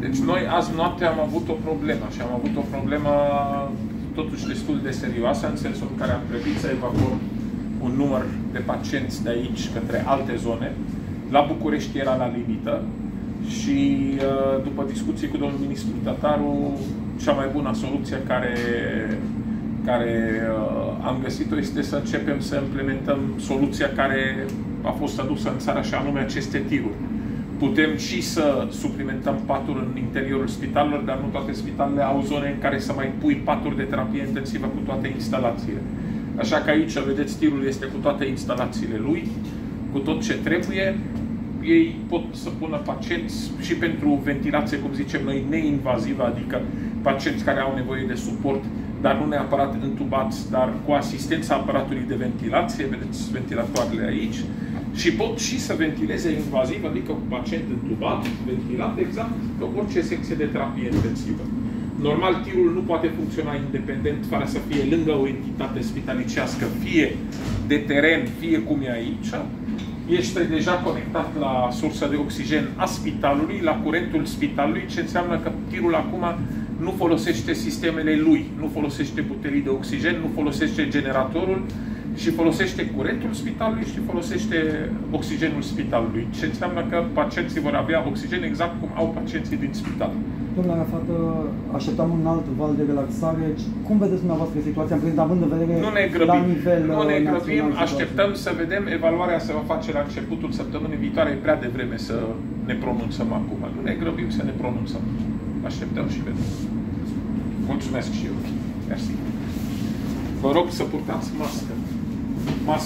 Deci noi azi noapte am avut o problemă și am avut o problemă totuși destul de serioasă, în sensul în care am trebuit să evacuăm un număr de pacienți de aici către alte zone. La București era la limită și uh, după discuții cu domnul ministru Tataru, cea mai bună soluție care, care uh, am găsit-o este să începem să implementăm soluția care a fost adusă în țară și anume aceste tiruri Putem și să suplimentăm paturi în interiorul spitalelor, dar nu toate spitalele au zone în care să mai pui paturi de terapie intensivă cu toate instalațiile. Așa că aici, vedeți, tirul este cu toate instalațiile lui, cu tot ce trebuie. Ei pot să pună pacienți și pentru ventilație, cum zicem noi, neinvazivă, adică pacienți care au nevoie de suport, dar nu neapărat întubați, dar cu asistența aparatului de ventilație, vedeți ventilatoarele aici, și pot și să ventileze invaziv, adică cu pacient întubat, ventilat, exact pe orice secție de terapie intensivă. Normal, tirul nu poate funcționa independent fără să fie lângă o entitate spitalicească, fie de teren, fie cum e aici. Ești deja conectat la sursa de oxigen a spitalului, la curentul spitalului, ce înseamnă că tirul acum nu folosește sistemele lui, nu folosește butelii de oxigen, nu folosește generatorul, și folosește curentul spitalului și folosește oxigenul spitalului, ce înseamnă că pacienții vor avea oxigen exact cum au pacienții din spital. Domnule Arafat, așteptăm un alt val de relaxare. Cum vedeți dumneavoastră situația, în având în vedere nu ne grăbim, la nivel Nu ne uh, grăbim, așteptăm să vedem, evaluarea se va face la începutul săptămânii viitoare, e prea devreme să ne pronunțăm acum. Nu ne grăbim să ne pronunțăm. Așteptăm și vedem. Mulțumesc și eu. Mersi. Vă rog să purtați mască.